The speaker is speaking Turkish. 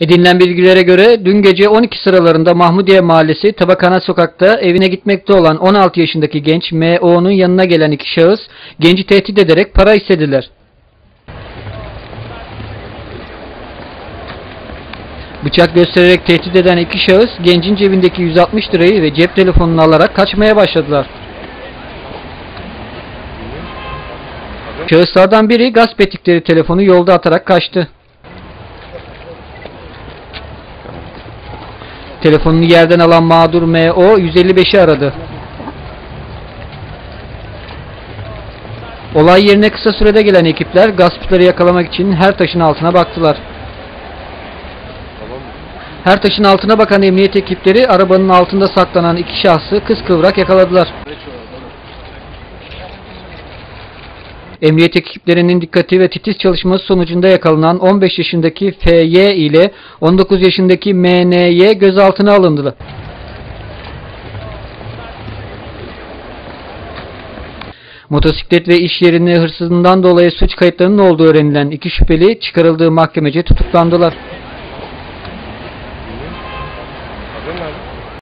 Edinilen bilgilere göre dün gece 12 sıralarında Mahmudiye Mahallesi Tabakhane Sokak'ta evine gitmekte olan 16 yaşındaki genç M.O.'nun yanına gelen iki şahıs genci tehdit ederek para istediler. Bıçak göstererek tehdit eden iki şahıs gencin cebindeki 160 lirayı ve cep telefonunu alarak kaçmaya başladılar. Şahıslardan biri gasp ettikleri telefonu yolda atarak kaçtı. Telefonunu yerden alan mağdur M.O. 155'i aradı. Olay yerine kısa sürede gelen ekipler gaspçıları yakalamak için her taşın altına baktılar. Her taşın altına bakan emniyet ekipleri arabanın altında saklanan iki şahsı kıskıvrak yakaladılar. Emniyet ekiplerinin dikkati ve titiz çalışması sonucunda yakalanan 15 yaşındaki FY ile 19 yaşındaki MNY gözaltına alındı. Motosiklet ve iş yerine hırsızından dolayı suç kayıtlarının olduğu öğrenilen iki şüpheli çıkarıldığı mahkemece tutuklandılar.